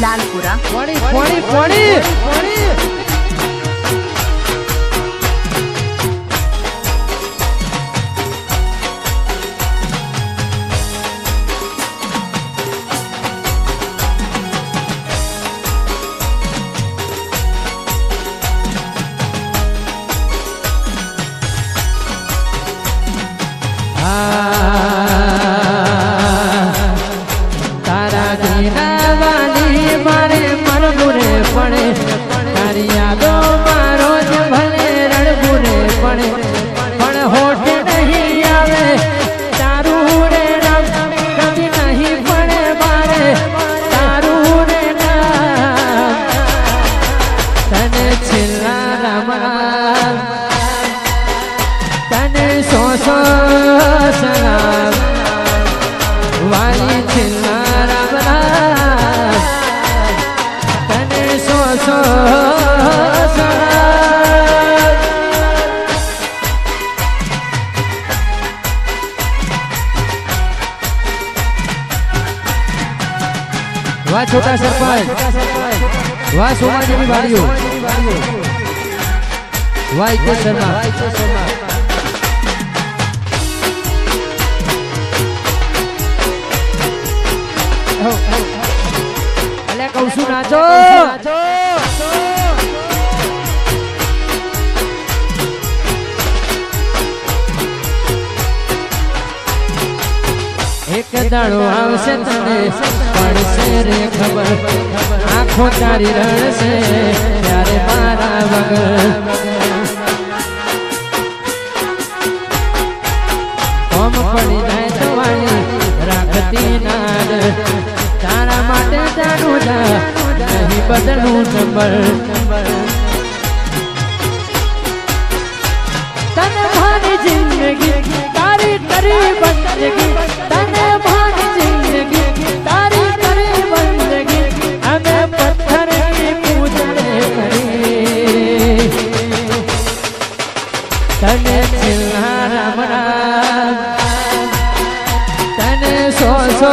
લાલપુરા. છોટા સરપંચ. વાહ સોમાજીની વાડીઓ. વાહ હિતેશ શર્મા. અલ્યા કહું છું નાચો. એક દાડો આવશે તને, પડશે રે ખબર. આંખો તારી રણશે ત્યારે મારા વગર. કોમ પડી જાય તો વાળી રાખતી નાદ. તારા માટે જાણું ના નહીં બદલું નંબર. તને મારી જિંદગી તારી બંદગી, તને મારી જિંદગી, તારી કરી બંદગી, અમે પથ્થરની પૂજને કરી. તને છેલ્લા રામ રામ તને સો સો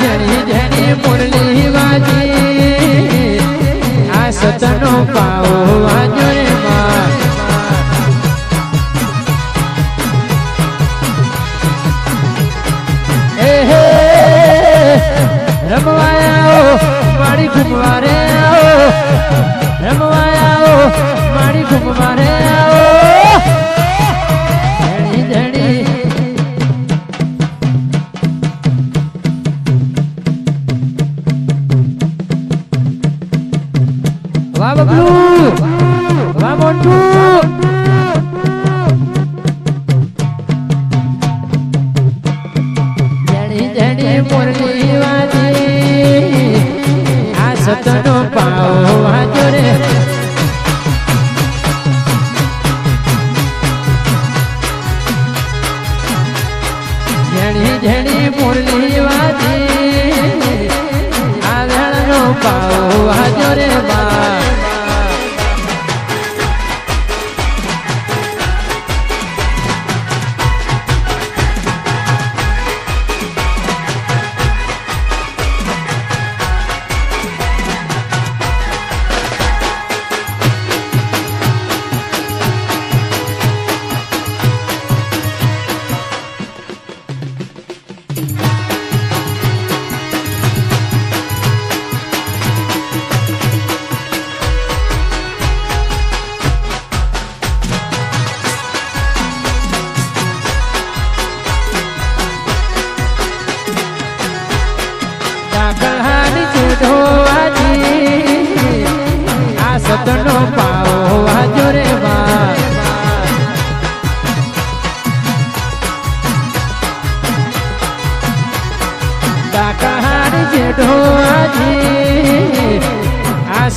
જણી જણી મુરલી વાજી. આ સતનો પાઓ વાજો રે બા એ હે રમવાયા મારી ઘૂમવારે આવો. રમવાયા મારી ઘૂમવારે આવો.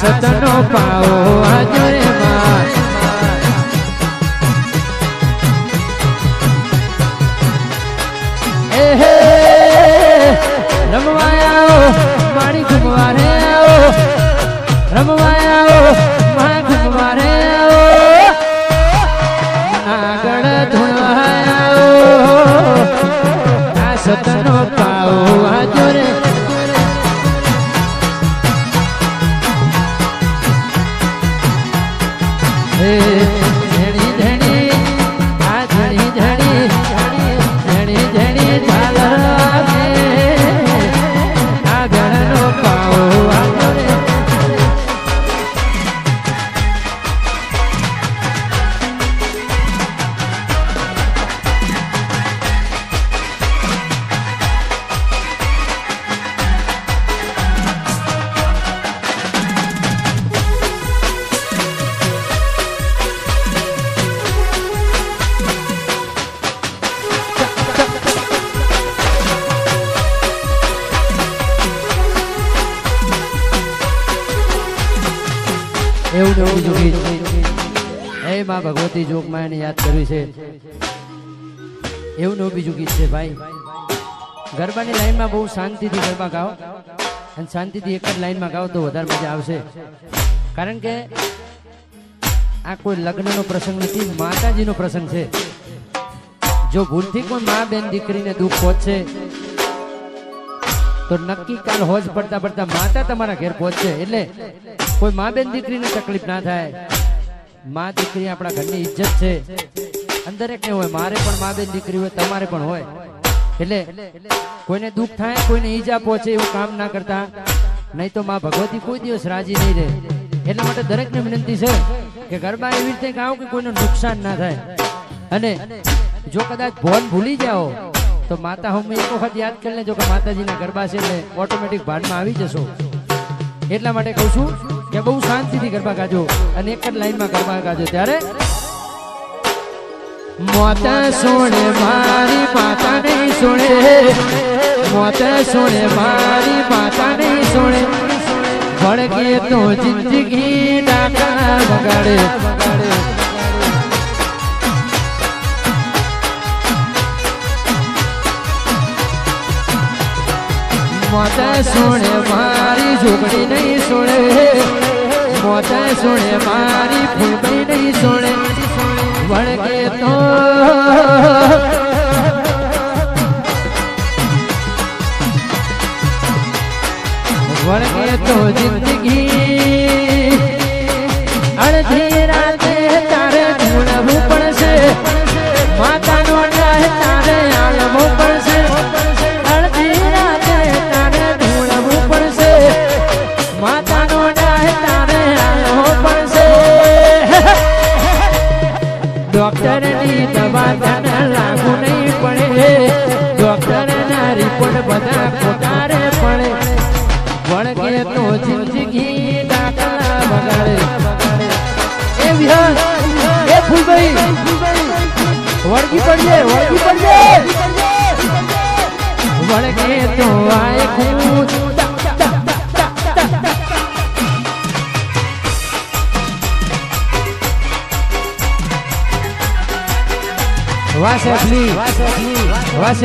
સતનો પાવો વાજો રે બા એહે રમવાયા મારી ઘુમવારે આવો. રમવાયા મારા ઘુમવારે આવો. આગળ ધૂળવાયા આ સતનો પાવો આજો રે એવું હે માં ભગવતી જોગમાં એને યાદ કર્યું છે. એવું ને બીજું ગીત છે ભાઈ. ગરબાની લાઈનમાં બહુ શાંતિથી ગરબા ગાઓ. અને શાંતિથી એક જ લાઈનમાં ગાઓ તો વધારે મજા આવશે. કારણ કે આ કોઈ લગ્નનો પ્રસંગ નથી, માતાજીનો પ્રસંગ છે. જો ભૂલથી કોઈ મા બેન દીકરીને દુઃખ પહોંચશે તો નક્કી કાલ હોજ પડતા પડતા માતા તમારા ઘેર પહોંચશે. એટલે કોઈ મા બેન દીકરીને તકલીફ ના થાય. મા દીકરી આપણા ઘરની ઇજ્જત છે. અંદર એક હોય, મારે પણ મા બેન દીકરી હોય, તમારે પણ હોય. એટલે કોઈને દુઃખ થાય, કોઈને ઈજા પહોંચે એવું કામ ના કરતા. નહીં તો મા ભગવતી કોઈ દિવસ રાજી નહીં રહે. એટલા માટે દરેકને વિનંતી છે કે ગરબા એવી રીતે ગાઓ કે કોઈનું નુકસાન ના થાય. અને જો કદાચ ભોન ભૂલી જાઓ તો માતા હું એક વખત યાદ કરી લેજો કે માતાજીના ગરબા છે એટલે ઓટોમેટિક ભાનમાં આવી જશો. એટલા માટે કહું છું કે બહુ શાંતિથી ગરબા ગાજો અને એક જ લાઈનમાં ગરબા ગાજો ત્યારે મોતા સોણે મારી માતા નહીં સોણે. મોતા સોણે મારી માતા નહીં સોણે. ભડકે તો જિંદગી ડાકા બગાડે. મોતા સોણે મારી ઝોકડી નહીં સોણે. મોતા સોણે મારી ફૂલબઈ નહીં સોણે. વળગે તો. વળગે તો જિંદગી. અડધી રાતે બધા ખોટા રે પડે વળગે તો જિંદગી દાખલા બગાડે એ વિહાર, એ ફૂલભાઈ વળગી પડજે વળગી પડજે. વળગે તો આય ખુદ. વાહ સેલ્ફી વાહ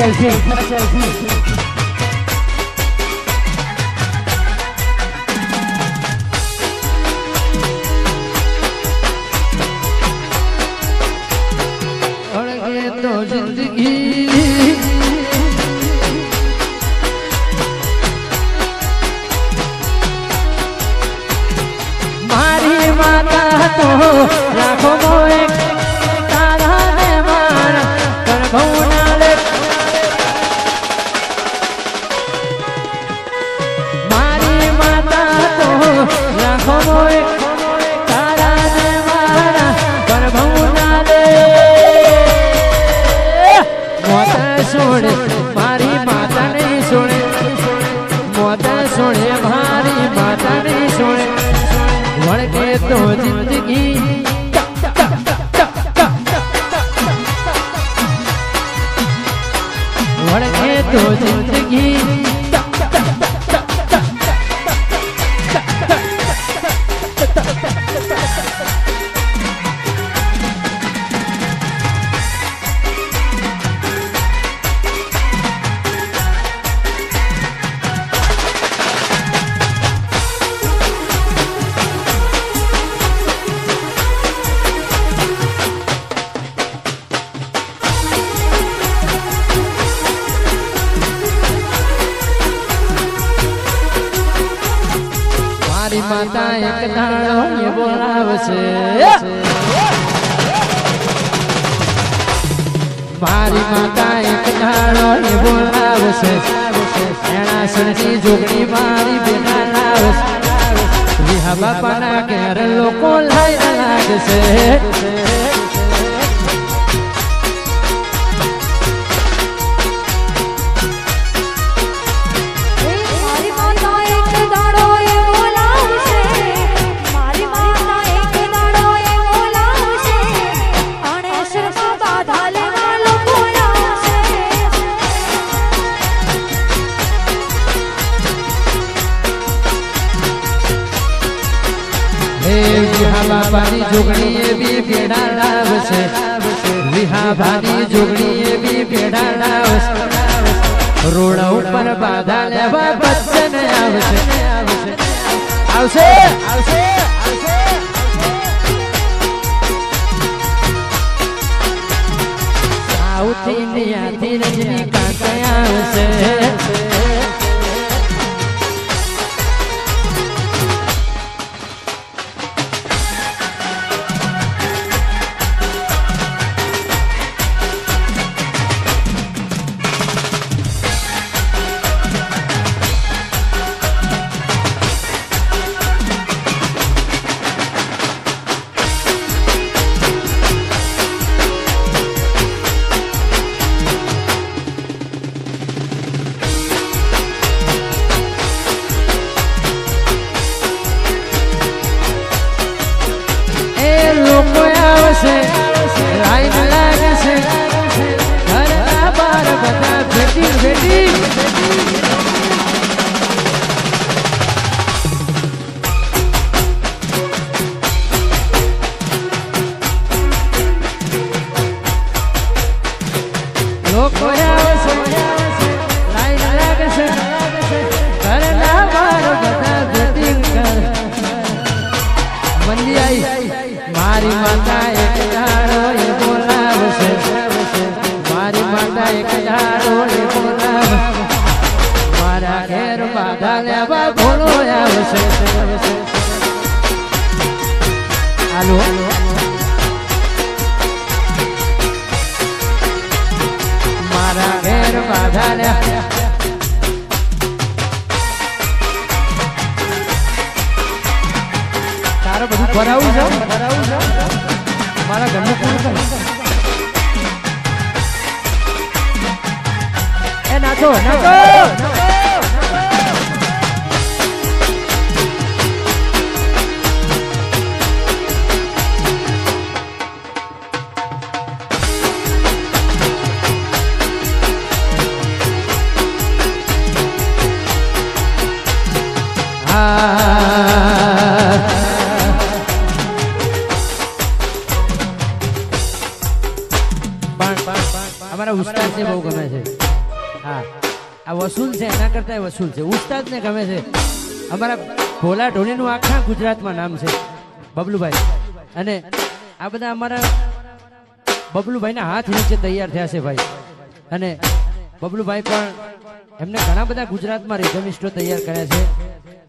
મારી માતા એક એ બોલાવશે. મારી માતા એક એ બોલાવશે. એના સરની જોગણી મારી બેના લાવશે. વિહા બાપાના ઘેર લોકો લઈ લાગશે. બાપાની બી ભેડા લાવશે વિહા ભાની જોગણી એવી ભેડા લાવશે રોડ ઉપર બાધા લેવા બચ્ચન આવશે. આવશે. આવશે. South Felipe! મારા ઘેર બાધા લેવા ભોલો આવશે. હાલો. મારા ઘેર બાધા લેવા તારે બધું ભરાવું છે? ભરાવું છે મારા ઘરનું પૂરું કર. એ નાચો નાચો. છે વસૂલ છે. ઉસ્તાદને ગમે છે. અમારા ભોલા ઢોલીનું આખા ગુજરાતમાં નામ છે. બબલુભાઈ. અને આ બધા અમારા બબલુભાઈના હાથ નીચે તૈયાર થયા છે ભાઈ. અને બબલુભાઈ પણ એમને ઘણા બધા ગુજરાતમાં રિધમિસ્ટો તૈયાર કર્યા છે.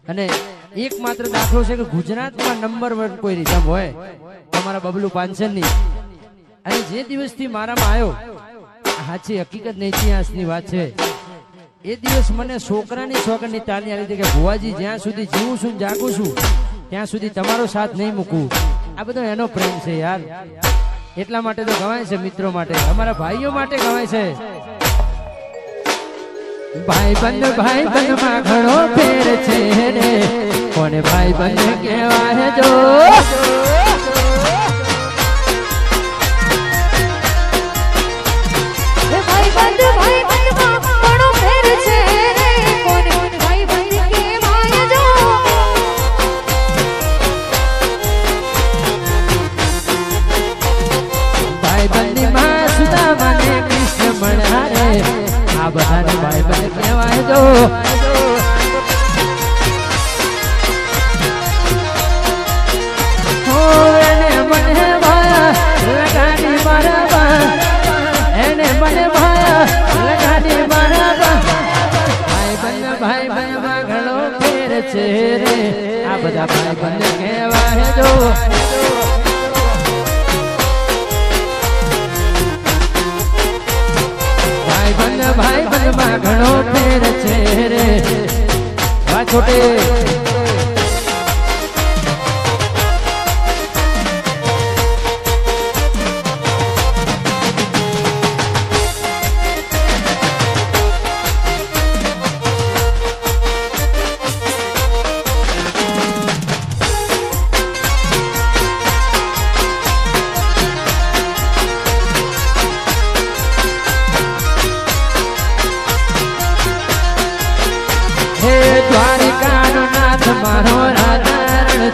અને એકમાત્ર દાખલો છે કે ગુજરાતમાં નંબર વન કોઈ રિધમ હોય અમારા બબલુ પાંચનની અને જે દિવસથી મારામાં આવ્યો સાચી હકીકત નહીં ઇતિહાસની વાત છે. એ દિવસ મને છોકરાની છોકરની તાલી આવી હતી કે, ભુવાજી, જ્યાં સુધી જીવું છું જાગું છું, ત્યાં સુધી તમારો સાથ નહીં મૂકું. આ બધો એનો પ્રેમ છે યાર. એટલા માટે તો ગવાય છે મિત્રો માટે. અમારા ભાઈઓ માટે ગવાય છે. ભાઈ બંધ ભાઈ બંધમાં ઘણો ફેર છે કોને ભાઈ બંધ કહેવાય જો? ભાઈ બહેનમાં ઘણો ફેર છે રે આ બધા ભાઈ બંને કહેવા હે જો ભાઈ બન ભાઈ બનમાં ઘણો ફેર છે રે વા છોટે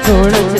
தொழும்